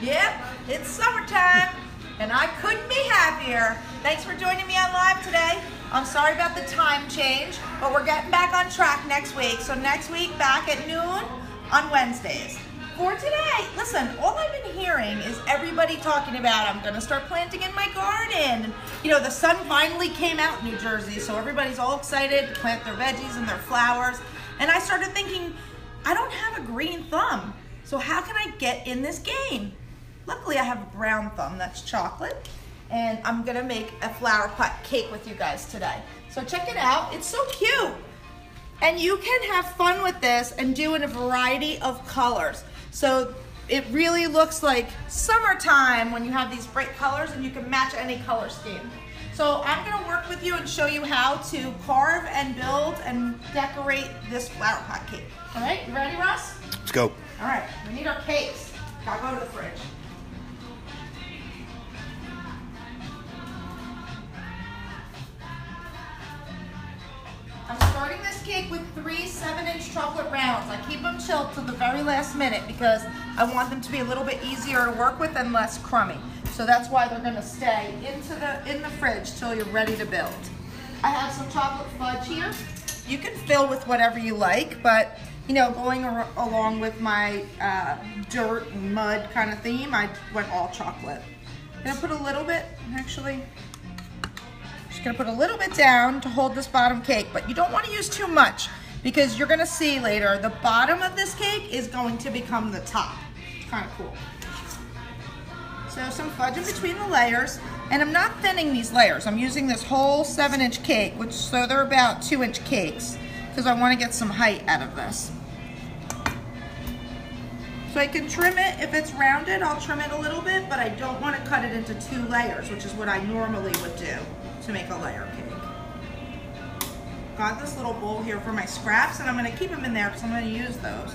Yep, it's summertime, and I couldn't be happier. Thanks for joining me on live today. I'm sorry about the time change, but we're getting back on track next week. So next week, back at noon on Wednesdays. For today, listen, all I've been hearing is everybody talking about I'm gonna start planting in my garden. You know, the sun finally came out in New Jersey, so everybody's all excited to plant their veggies and their flowers. And I started thinking, I don't have a green thumb, so how can I get in this game? Luckily, I have a brown thumb that's chocolate, and I'm gonna make a flower pot cake with you guys today. So check it out, it's so cute. And you can have fun with this and do in a variety of colors. So it really looks like summertime when you have these bright colors and you can match any color scheme. So I'm gonna work with you and show you how to carve and build and decorate this flower pot cake. All right, you ready, Russ? Let's go. All right, we need our cakes. Gotta go to the fridge. I'm starting this cake with three seven-inch chocolate rounds. I keep them chilled till the very last minute because I want them to be a little bit easier to work with and less crummy. So that's why they're gonna stay into the in the fridge till you're ready to build. I have some chocolate fudge here. You can fill with whatever you like, but you know, going along with my uh, dirt mud kind of theme, I went all chocolate. I'm gonna put a little bit, actually, just gonna put a little bit down to hold this bottom cake, but you don't wanna use too much because you're gonna see later, the bottom of this cake is going to become the top. It's kinda cool. So some fudge in between the layers, and I'm not thinning these layers. I'm using this whole seven inch cake, which so they're about two inch cakes, because I wanna get some height out of this. So I can trim it, if it's rounded, I'll trim it a little bit, but I don't wanna cut it into two layers, which is what I normally would do to make a layer cake. Got this little bowl here for my scraps, and I'm gonna keep them in there because I'm gonna use those.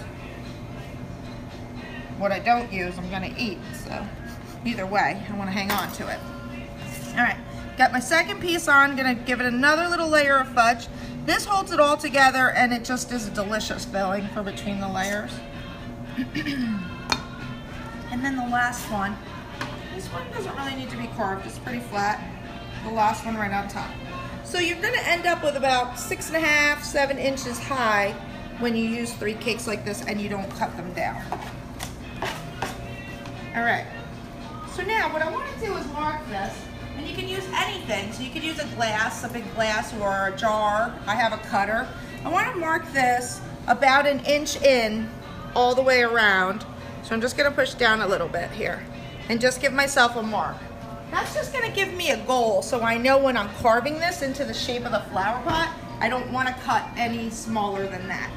What I don't use, I'm gonna eat, so either way, I wanna hang on to it. All right, got my second piece on, gonna give it another little layer of fudge. This holds it all together and it just is a delicious filling for between the layers. and then the last one, this one doesn't really need to be carved, it's pretty flat. The last one right on top. So you're gonna end up with about six and a half, seven inches high when you use three cakes like this and you don't cut them down. All right, so now what I wanna do is mark this, and you can use anything. So you could use a glass, a big glass, or a jar. I have a cutter. I wanna mark this about an inch in all the way around. So I'm just gonna push down a little bit here and just give myself a mark. That's just gonna give me a goal so I know when I'm carving this into the shape of the flower pot, I don't wanna cut any smaller than that.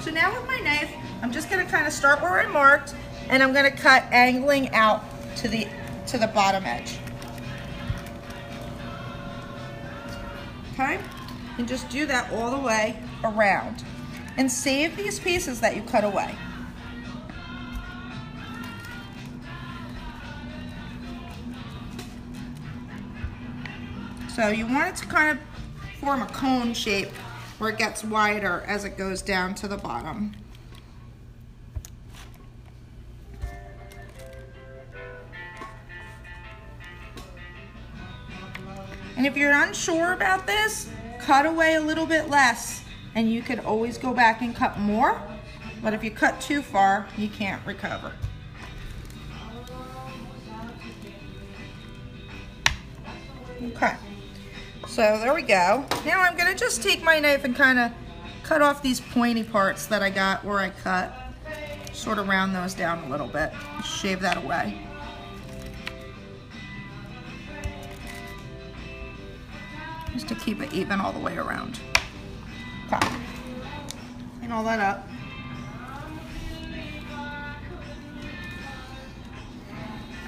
So now with my knife, I'm just gonna kind of start where I marked and I'm gonna cut angling out to the, to the bottom edge. Okay? And just do that all the way around. And save these pieces that you cut away. So you want it to kind of form a cone shape where it gets wider as it goes down to the bottom. And if you're unsure about this, cut away a little bit less and you could always go back and cut more. But if you cut too far, you can't recover. Okay, so there we go. Now I'm gonna just take my knife and kind of cut off these pointy parts that I got where I cut. Sort of round those down a little bit, shave that away. Just to keep it even all the way around. Okay, clean all that up.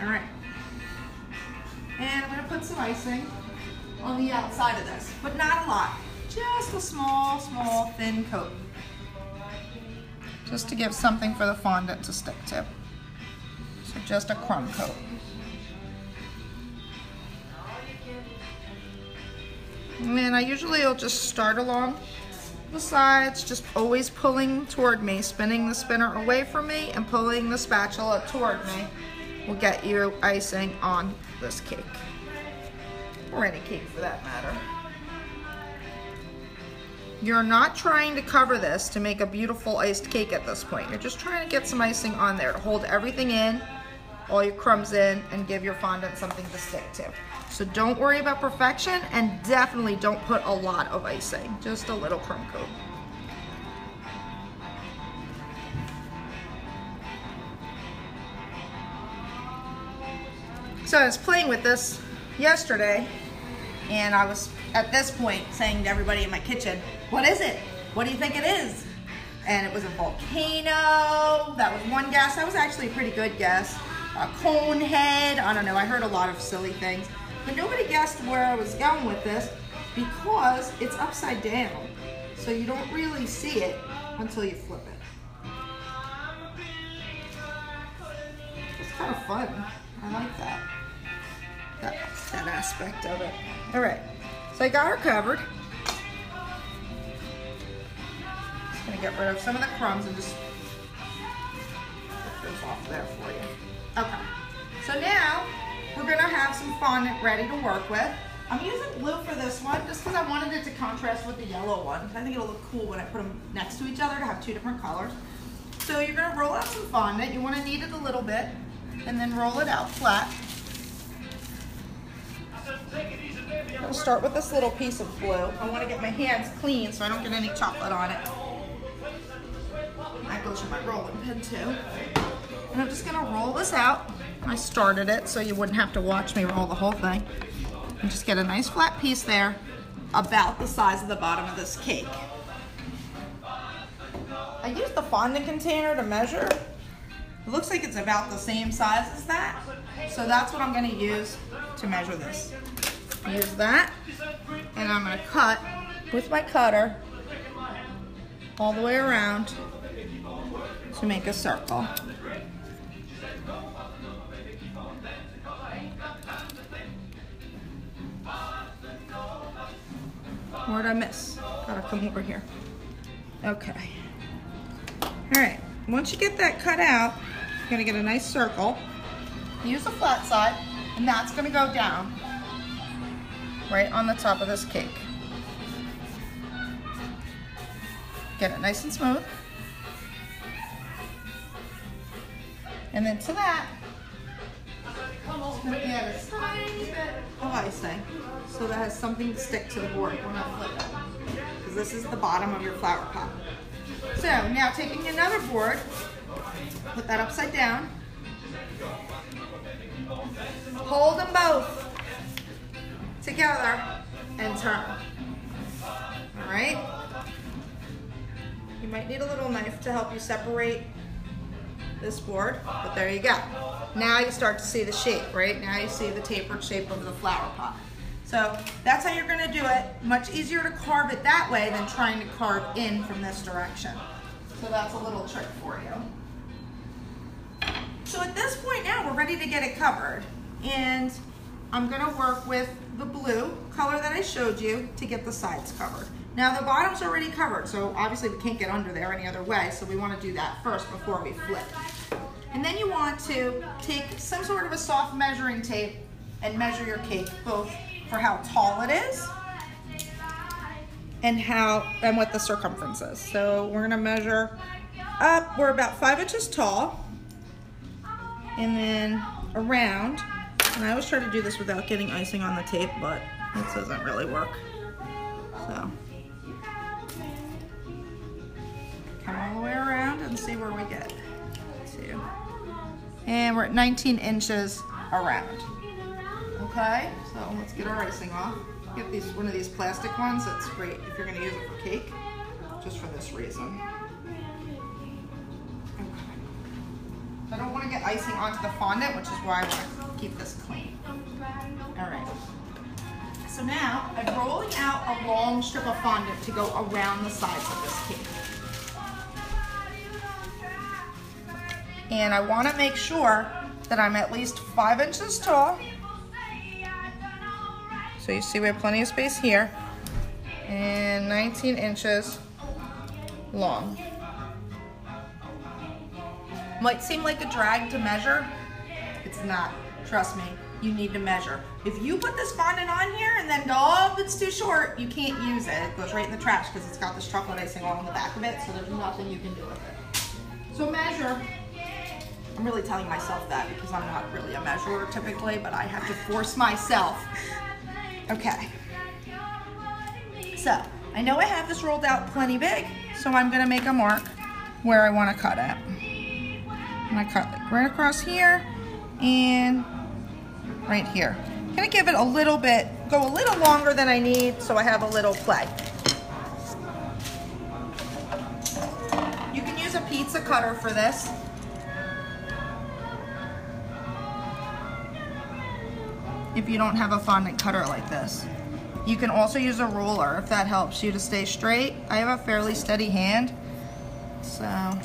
All right. And I'm gonna put some icing. On the outside of this, but not a lot. Just a small, small, thin coat. Just to give something for the fondant to stick to. So just a crumb coat. And then I usually will just start along the sides, just always pulling toward me, spinning the spinner away from me and pulling the spatula toward me will get you icing on this cake. Or any cake for that matter. You're not trying to cover this to make a beautiful iced cake at this point. You're just trying to get some icing on there to hold everything in, all your crumbs in, and give your fondant something to stick to. So don't worry about perfection and definitely don't put a lot of icing, just a little crumb coat. So I was playing with this yesterday and I was at this point saying to everybody in my kitchen, what is it? What do you think it is? And it was a volcano. That was one guess. That was actually a pretty good guess. A cone head. I don't know. I heard a lot of silly things. But nobody guessed where I was going with this because it's upside down. So you don't really see it until you flip it. It's kind of fun. I like that. That, that aspect of it. All right, so I got her covered. Just gonna get rid of some of the crumbs and just get those off there for you. Okay, so now we're gonna have some fondant ready to work with. I'm using blue for this one just because I wanted it to contrast with the yellow one. I think it'll look cool when I put them next to each other to have two different colors. So you're gonna roll out some fondant. You wanna knead it a little bit and then roll it out flat. I'll start with this little piece of blue. I wanna get my hands clean so I don't get any chocolate on it. That goes in my rolling pin too. And I'm just gonna roll this out. I started it so you wouldn't have to watch me roll the whole thing. And just get a nice flat piece there about the size of the bottom of this cake. I used the fondant container to measure. It looks like it's about the same size as that. So that's what I'm gonna use to measure this. Use that, and I'm gonna cut with my cutter all the way around to make a circle. Where'd I miss? Gotta come over here. Okay. All right, once you get that cut out, you're gonna get a nice circle. Use the flat side, and that's gonna go down right on the top of this cake. Get it nice and smooth. And then to that, oh, I'm gonna add a tiny bit of icing so that has something to stick to the board. Because this is the bottom of your flower pot. So now taking another board, put that upside down. Hold them both together and turn. All right? You might need a little knife to help you separate this board, but there you go. Now you start to see the shape, right? Now you see the tapered shape of the flower pot. So that's how you're gonna do it. Much easier to carve it that way than trying to carve in from this direction. So that's a little trick for you. So at this point now, we're ready to get it covered. And I'm gonna work with the blue color that I showed you to get the sides covered. Now the bottom's already covered, so obviously we can't get under there any other way, so we wanna do that first before we flip. And then you want to take some sort of a soft measuring tape and measure your cake, both for how tall it is and how and what the circumference is. So we're gonna measure up, we're about five inches tall, and then around, and I always try to do this without getting icing on the tape, but this doesn't really work. So come all the way around and see where we get to. And we're at 19 inches around. Okay, so let's get our icing off. Get these one of these plastic ones. That's great if you're going to use it for cake, just for this reason. Okay. I don't want to get icing onto the fondant, which is why I want keep this clean. All right. So now I'm rolling out a long strip of fondant to go around the sides of this cake. And I want to make sure that I'm at least five inches tall. So you see we have plenty of space here. And 19 inches long. Might seem like a drag to measure. It's not, trust me, you need to measure. If you put this fondant on here and then go, oh, it's too short, you can't use it. It goes right in the trash because it's got this chocolate icing all on the back of it, so there's nothing you can do with it. So measure. I'm really telling myself that because I'm not really a measurer typically, but I have to force myself. Okay. So, I know I have this rolled out plenty big, so I'm gonna make a mark where I wanna cut it. And I cut like right across here and right here. I'm gonna give it a little bit, go a little longer than I need so I have a little play. You can use a pizza cutter for this. If you don't have a fondant cutter like this. You can also use a ruler if that helps you to stay straight. I have a fairly steady hand, so I'm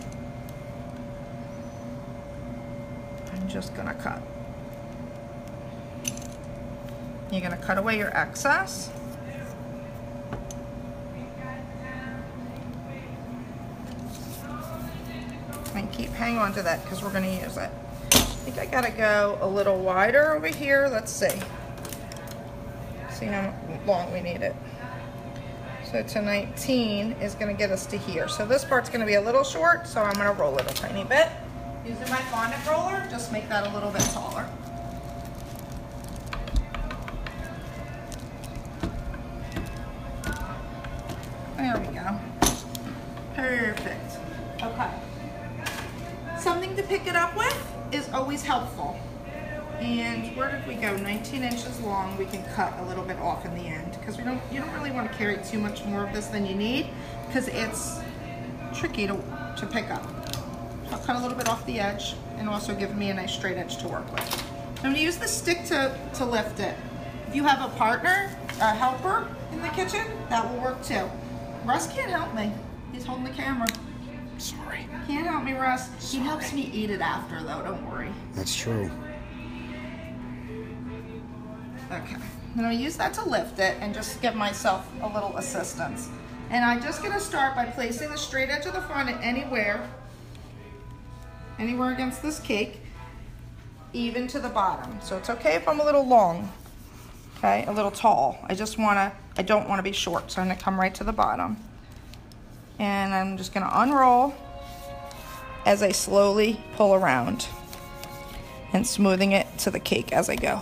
just gonna cut. You're gonna cut away your excess. And keep hang on to that because we're gonna use it. I think I gotta go a little wider over here. Let's see. See how long we need it. So to 19 is gonna get us to here. So this part's gonna be a little short, so I'm gonna roll it a tiny bit. Using my fondant roller, just make that a little bit taller. Always helpful. And where did we go? 19 inches long. We can cut a little bit off in the end because we don't. You don't really want to carry too much more of this than you need because it's tricky to to pick up. I'll cut a little bit off the edge and also give me a nice straight edge to work with. I'm going to use the stick to to lift it. If you have a partner, a helper in the kitchen, that will work too. Russ can't help me. He's holding the camera. Sorry. Can't help me, Russ. He helps me eat it after, though. Don't worry. That's true. Okay. I'm going to use that to lift it and just give myself a little assistance. And I'm just going to start by placing the straight edge of the fondant anywhere, anywhere against this cake, even to the bottom. So it's okay if I'm a little long, okay, a little tall. I just want to, I don't want to be short, so I'm going to come right to the bottom. And I'm just to unroll as I slowly pull around and smoothing it to the cake as I go.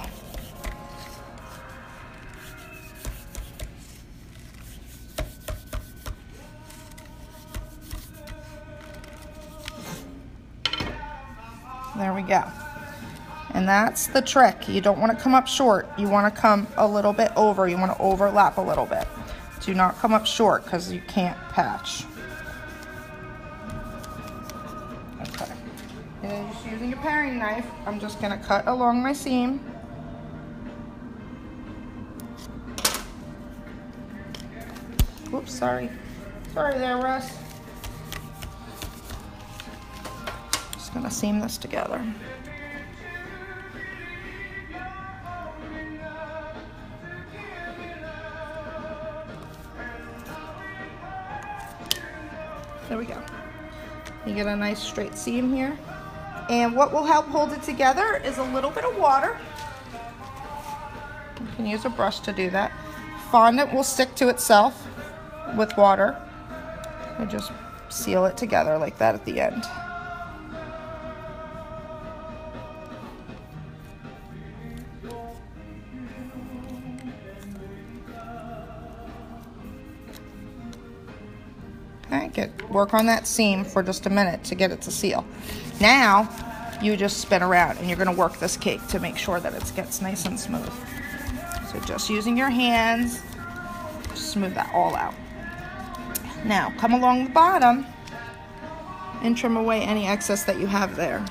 There we go. And that's the trick. You don't want to come up short. You want to come a little bit over. You want to overlap a little bit. Do not come up short because you can't patch. Okay. And just using a paring knife, I'm just going to cut along my seam. Oops, sorry. Sorry there, Russ. Just gonna seam this together. There we go. You get a nice straight seam here. And what will help hold it together is a little bit of water. You can use a brush to do that. Fondant will stick to itself with water. I just seal it together like that at the end. Work on that seam for just a minute to get it to seal. Now you just spin around and you're going to work this cake to make sure that it gets nice and smooth. So just using your hands, smooth that all out. Now come along the bottom and trim away any excess that you have there.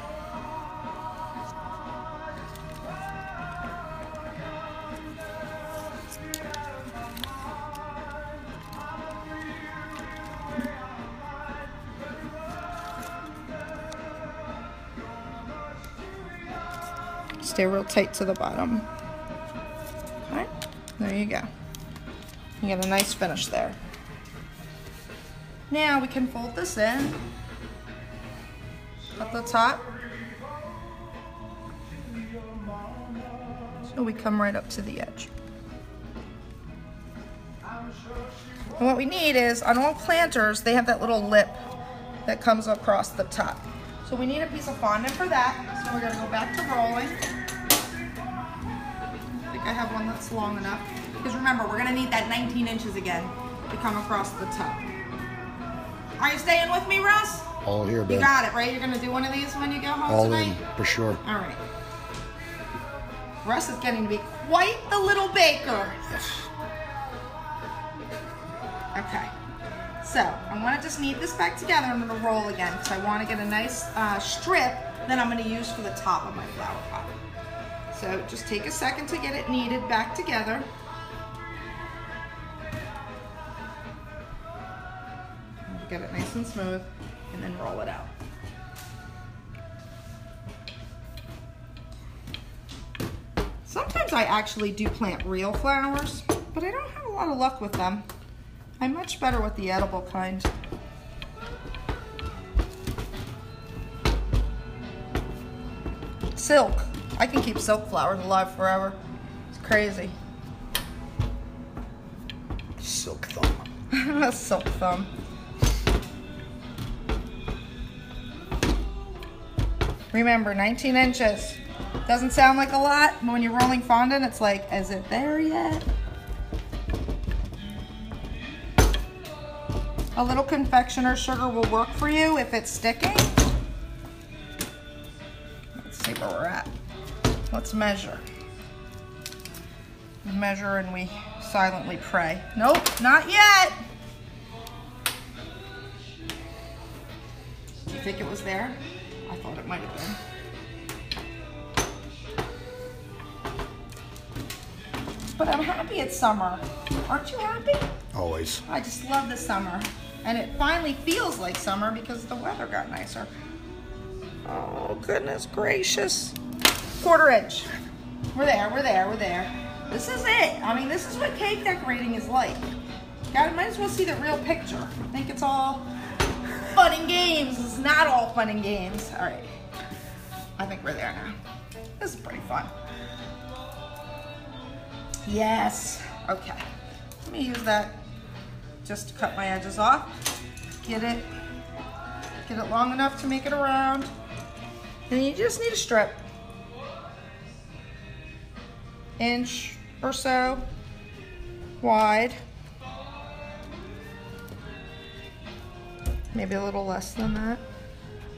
Stay real tight to the bottom. Okay, there you go. You get a nice finish there. Now we can fold this in at the top. So we come right up to the edge. And what we need is, on all planters, they have that little lip that comes across the top. So we need a piece of fondant for that. So we're gonna go back to rolling. I have one that's long enough. Because remember, we're gonna need that 19 inches again to come across the top. Are you staying with me, Russ? All here, babe. You got it, right? You're gonna do one of these when you go home All tonight? in, for sure. All right. Russ is getting to be quite the little baker. Yes. Okay. So I'm gonna just knead this back together. I'm gonna roll again because I want to get a nice uh, strip that I'm gonna use for the top of my flower pot. So just take a second to get it kneaded back together. Get it nice and smooth, and then roll it out. Sometimes I actually do plant real flowers, but I don't have a lot of luck with them. I'm much better with the edible kind. Silk. I can keep silk flowers alive forever. It's crazy. Silk thumb. Silk thumb. Remember, 19 inches. Doesn't sound like a lot, but when you're rolling fondant, it's like, is it there yet? A little confectioner sugar will work for you if it's sticking. Let's see where we're at. Let's measure. We measure and we silently pray. Nope, not yet. Do you think it was there? I thought it might have been. But I'm happy it's summer. Aren't you happy? Always. I just love the summer. And it finally feels like summer because the weather got nicer. Oh, goodness gracious. Quarter inch. We're there, we're there, we're there. This is it. I mean, this is what cake decorating is like. God, might as well see the real picture. I think it's all fun and games. It's not all fun and games. All right. I think we're there now. This is pretty fun. Yes. Okay. Let me use that just to cut my edges off. Get it, get it long enough to make it around. And you just need a strip. Inch or so wide. Maybe a little less than that.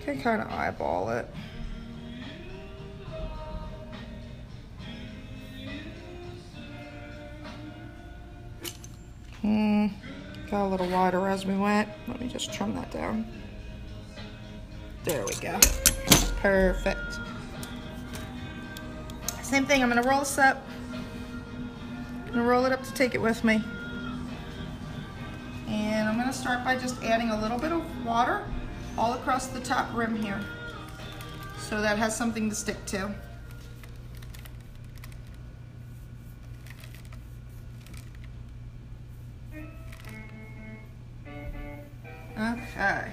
Can kind of eyeball it. Hmm, got a little wider as we went. Let me just trim that down. There we go. Perfect. Same thing, I'm gonna roll this up. I'm gonna roll it up to take it with me. And I'm gonna start by just adding a little bit of water all across the top rim here. So that has something to stick to. Okay.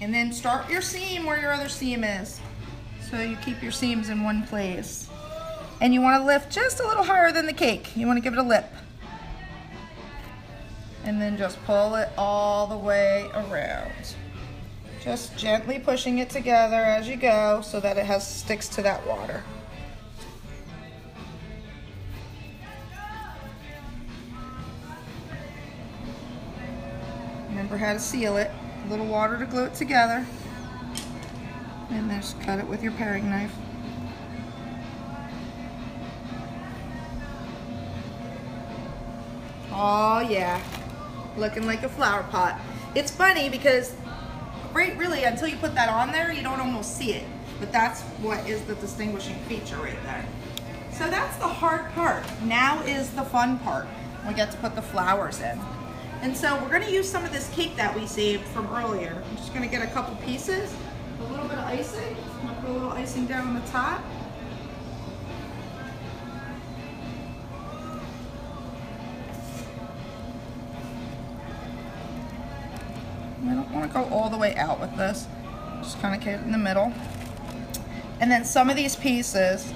And then start your seam where your other seam is. So you keep your seams in one place. And you want to lift just a little higher than the cake. You want to give it a lip. And then just pull it all the way around. Just gently pushing it together as you go so that it has sticks to that water. Remember how to seal it. A little water to glue it together. And just cut it with your paring knife. Oh yeah, looking like a flower pot. It's funny because right really until you put that on there, you don't almost see it. But that's what is the distinguishing feature right there. So that's the hard part. Now is the fun part. We get to put the flowers in. And so we're gonna use some of this cake that we saved from earlier. I'm just gonna get a couple pieces, a little bit of icing. I'm gonna Put a little icing down on the top. I don't want to go all the way out with this. Just kind of get it in the middle. And then some of these pieces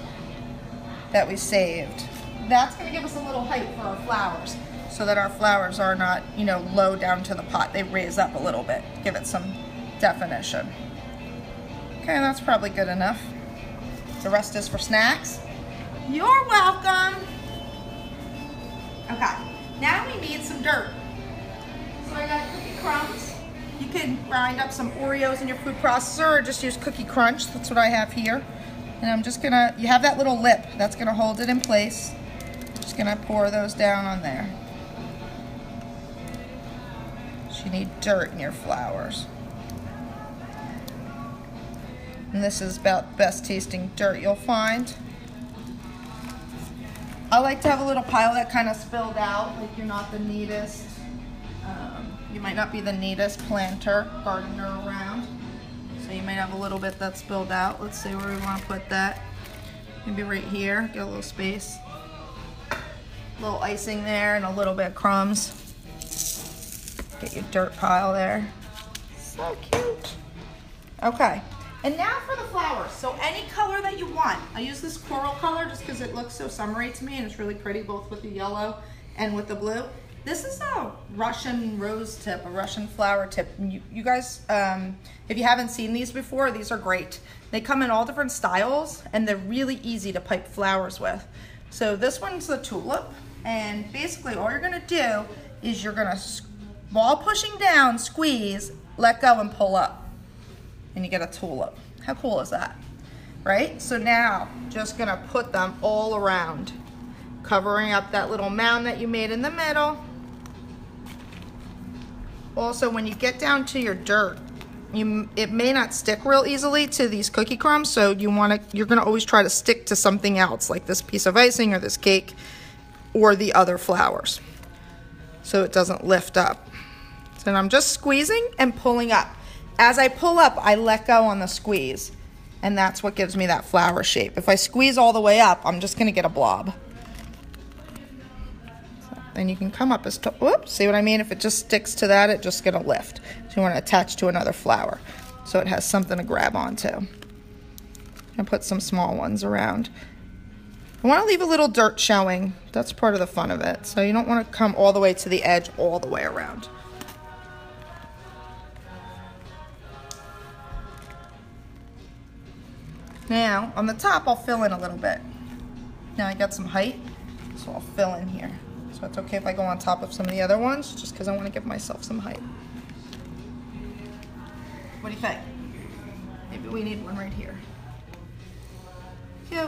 that we saved, that's going to give us a little height for our flowers so that our flowers are not, you know, low down to the pot. They raise up a little bit, give it some definition. Okay, that's probably good enough. The rest is for snacks. You're welcome. Okay, now we need some dirt. So I got cookie crumbs. You can grind up some Oreos in your food processor or just use Cookie Crunch. That's what I have here. And I'm just gonna, you have that little lip. That's gonna hold it in place. Just gonna pour those down on there. So you need dirt in your flowers. And this is about the best tasting dirt you'll find. I like to have a little pile that kind of spilled out, like you're not the neatest. Um, you might not be the neatest planter, gardener around. So you might have a little bit that spilled out. Let's see where we want to put that. Maybe right here, get a little space. A little icing there and a little bit of crumbs. Get your dirt pile there. So cute. Okay. And now for the flowers. So any color that you want. I use this coral color just because it looks so summery to me and it's really pretty both with the yellow and with the blue. This is a Russian rose tip, a Russian flower tip. You, you guys, um, if you haven't seen these before, these are great. They come in all different styles and they're really easy to pipe flowers with. So this one's the tulip and basically all you're gonna do is you're gonna, while pushing down, squeeze, let go and pull up and you get a tulip. How cool is that? Right? So now, just gonna put them all around, covering up that little mound that you made in the middle. Also, when you get down to your dirt, you, it may not stick real easily to these cookie crumbs, so you wanna, you're gonna always try to stick to something else, like this piece of icing or this cake, or the other flowers, so it doesn't lift up. So I'm just squeezing and pulling up. As I pull up, I let go on the squeeze, and that's what gives me that flower shape. If I squeeze all the way up, I'm just gonna get a blob. And you can come up as, to, whoops, see what I mean? If it just sticks to that, it's just gonna lift. So you wanna attach to another flower so it has something to grab onto. And put some small ones around. I wanna leave a little dirt showing. That's part of the fun of it. So you don't wanna come all the way to the edge all the way around. Now, on the top, I'll fill in a little bit. Now I got some height, so I'll fill in here. So it's okay if I go on top of some of the other ones, just because I want to give myself some height. What do you think? Maybe we need one right here. Cute.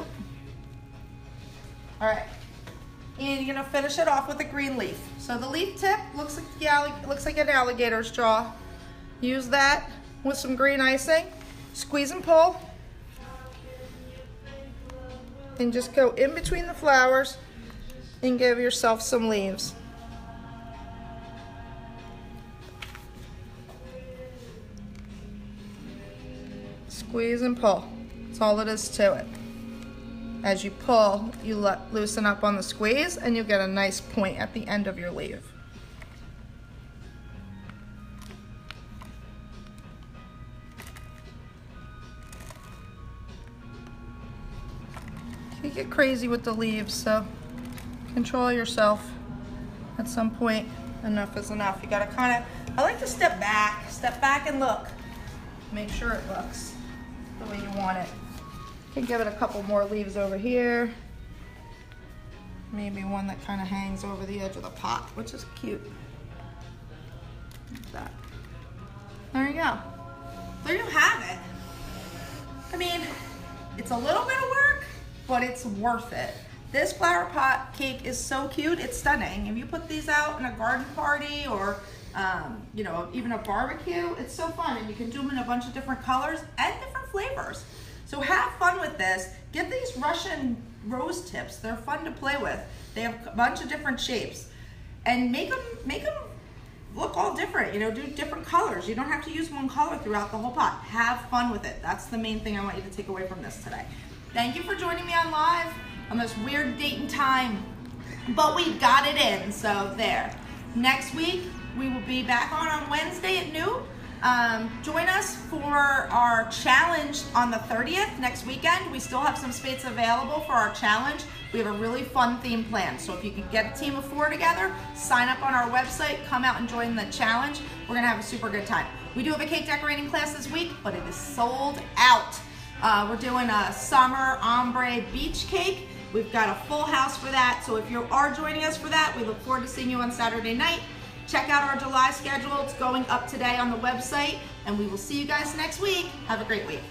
All right. And you're gonna finish it off with a green leaf. So the leaf tip looks like the looks like an alligator's jaw. Use that with some green icing. Squeeze and pull and just go in between the flowers and give yourself some leaves. Squeeze and pull. That's all it is to it. As you pull, you let loosen up on the squeeze and you'll get a nice point at the end of your leaf. Crazy with the leaves, so control yourself. At some point, enough is enough. You gotta kind of, I like to step back, step back and look. Make sure it looks the way you want it. Can give it a couple more leaves over here. Maybe one that kind of hangs over the edge of the pot, which is cute. Like that. There you go. There you have it. I mean, it's a little bit of work, but it's worth it. This flower pot cake is so cute, it's stunning. If you put these out in a garden party or um, you know, even a barbecue, it's so fun and you can do them in a bunch of different colors and different flavors. So have fun with this. Get these Russian rose tips. They're fun to play with. They have a bunch of different shapes. And make them, make them look all different. You know, do different colors. You don't have to use one color throughout the whole pot. Have fun with it. That's the main thing I want you to take away from this today. Thank you for joining me on live on this weird date and time, but we got it in. So there. Next week we will be back on on Wednesday at noon. Um, join us for our challenge on the 30th next weekend. We still have some spaces available for our challenge. We have a really fun theme plan. So if you can get a team of four together, sign up on our website, come out and join the challenge. We're gonna have a super good time. We do have a cake decorating class this week, but it is sold out. Uh, we're doing a summer ombre beach cake. We've got a full house for that. So if you are joining us for that, we look forward to seeing you on Saturday night. Check out our July schedule. It's going up today on the website, and we will see you guys next week. Have a great week.